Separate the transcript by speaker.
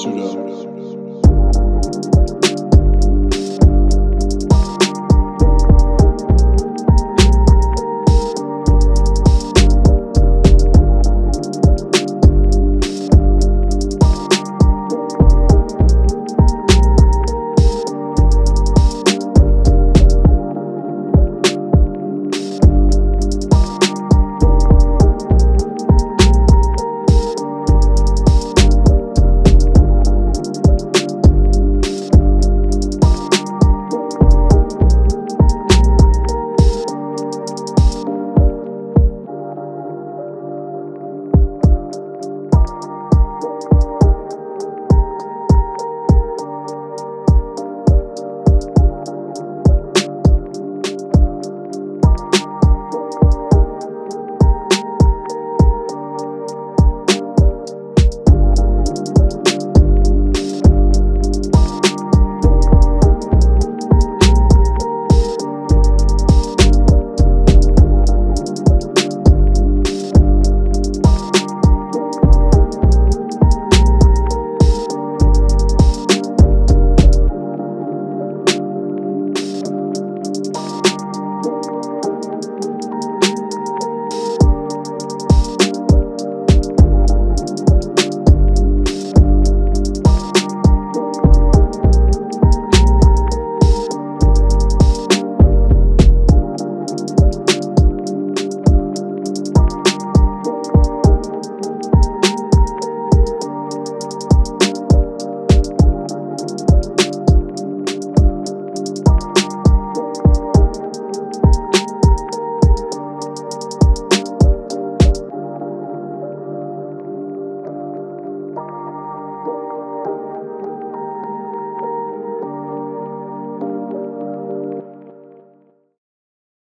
Speaker 1: Pseudo.